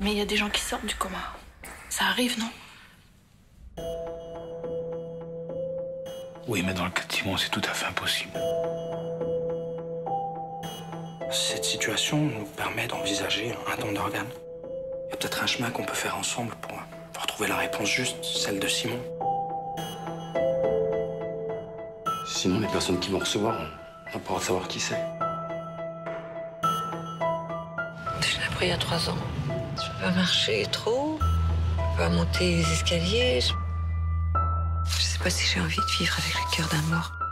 Mais il y a des gens qui sortent du coma. Ça arrive, non? Oui, mais dans le cas de Simon, c'est tout à fait impossible. Cette situation nous permet d'envisager un don d'organes. Il y a peut-être un chemin qu'on peut faire ensemble pour, pour trouver la réponse juste, celle de Simon. Sinon, les personnes qui vont recevoir, on va pouvoir savoir qui c'est. Je l'ai appris il y a trois ans. Pas marcher trop, pas monter les escaliers. Je, je sais pas si j'ai envie de vivre avec le cœur d'un mort.